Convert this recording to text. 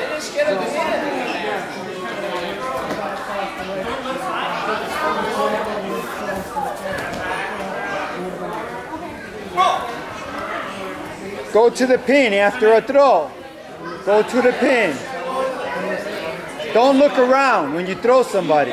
Finish, get it, get it. Go to the pin after a throw. Go to the pin. Don't look around when you throw somebody.